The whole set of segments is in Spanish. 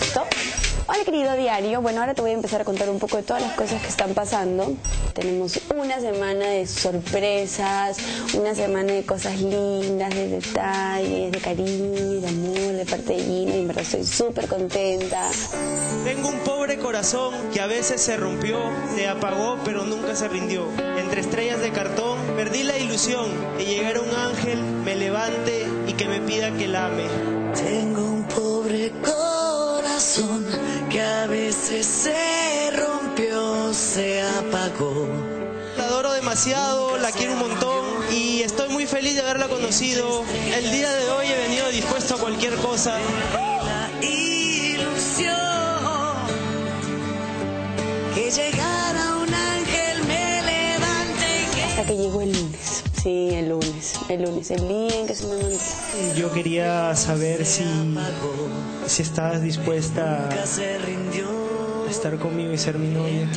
¿Listo? Hola querido diario, bueno ahora te voy a empezar a contar un poco de todas las cosas que están pasando. Tenemos una semana de sorpresas, una semana de cosas lindas, de detalles, de cariño, de amor de parte de Gino y en verdad estoy súper contenta. Tengo un pobre corazón que a veces se rompió, se apagó pero nunca se rindió. Entre estrellas de cartón perdí la ilusión que llegara un ángel, me levante y que me pida que la ame. Tengo un pobre corazón que a veces se rompió, se apagó. La adoro demasiado, la quiero un montón y estoy muy feliz de haberla conocido. El día de hoy he venido dispuesto a cualquier cosa. La ilusión que llegara Sí, el lunes. El lunes, el día en que se me mandó. Yo quería saber si, si estabas dispuesta a estar conmigo y ser mi novia.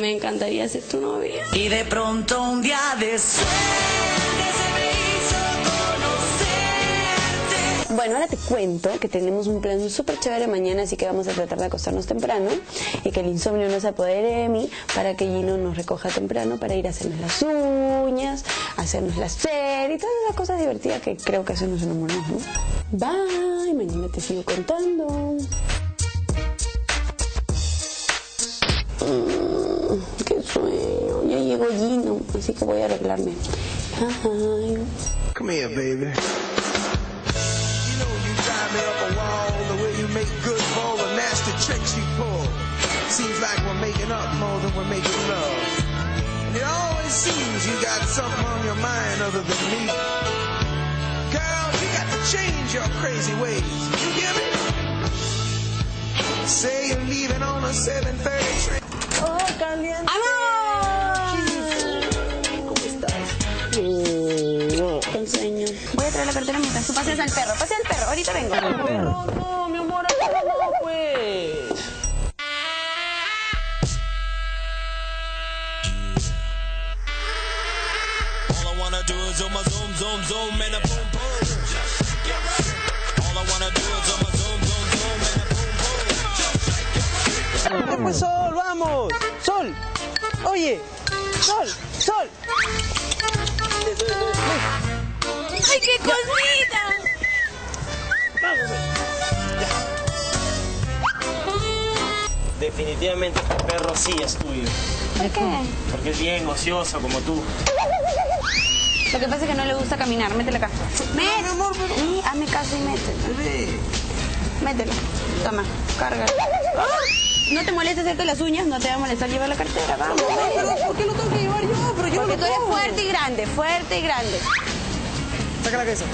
Me encantaría ser tu novia. Y de pronto un día de suerte Bueno, ahora te cuento que tenemos un plan súper chévere mañana, así que vamos a tratar de acostarnos temprano y que el insomnio no se apodere de mí para que Gino nos recoja temprano para ir a hacernos las uñas, hacernos la serie y todas las cosas divertidas que creo que hacen nos enamoramos, ¿no? Bye, mañana te sigo contando. Mm, qué sueño, ya llegó Gino, así que voy a arreglarme. Come here, baby. Make good for all the nasty tricks you pull. Seems like we're making up more than we're making love. And it always seems you got something on your mind other than me. Girl, you got to change your crazy ways. You hear me? Say you're leaving on a 7:30 train. Oh, Con la cartera mientras tú pases al perro. Pase al perro, ahorita vengo. Pero no, mi amor, no, pues. Do is zoom, zoom, zoom, zoom, and a boom, boom. All I wanna do is zoom, zoom, zoom, zoom, and a boom, boom. Pues Sol, vamos. Sol. Oye. Sol, Sol. Definitivamente este perro sí es tuyo. ¿Por qué? Porque es bien ocioso como tú. Lo que pasa es que no le gusta caminar. Métele acá. Métele, amor. Sí, hazme caso y mételo. Mételo. Toma, cárgalo. ¡Ah! No te molestes hacerte las uñas, no te va a molestar llevar la cartera. Vamos. ¿Por qué lo tengo que llevar yo? Pero yo Porque tú eres fuerte y grande, fuerte y grande. Saca la cabeza.